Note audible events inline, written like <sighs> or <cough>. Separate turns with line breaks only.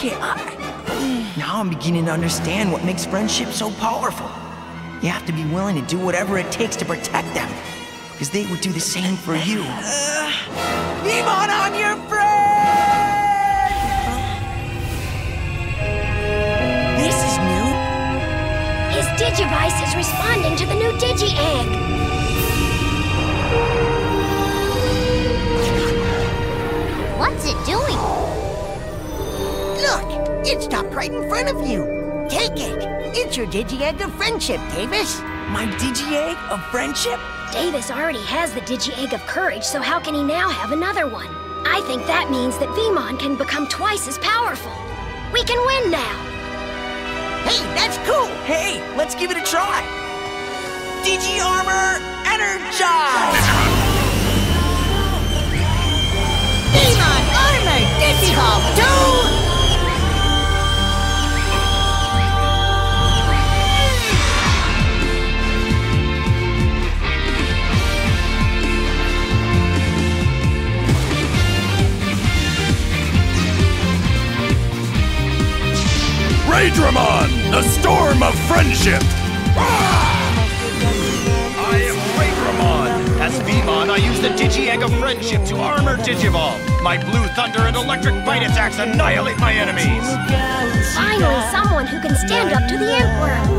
okay, I... Now I'm beginning to understand what makes friendship so powerful. You have to be willing to do whatever it takes to protect them. Because they would do the same for you. <sighs> Uh, Veemon, I'm your friend! This is new.
His Digivice is responding to the new Digi-Egg.
It
stopped right in front of you. Take it. It's your Digi-Egg of Friendship, Davis.
My Digi-Egg of Friendship?
Davis already has the Digi-Egg of Courage, so how can he now have another one? I think that means that Veemon can become twice as powerful. We can win now.
Hey, that's cool.
Hey, let's give it a try. Digi-Armor Energize!
Raidramon, the storm of friendship! Ah!
I am Raidramon. As Veemon, I use the Digi-Egg of Friendship to armor Digivolve. My blue thunder and electric bite attacks annihilate my enemies.
Finally, someone who can stand up to the Emperor. Raidramon!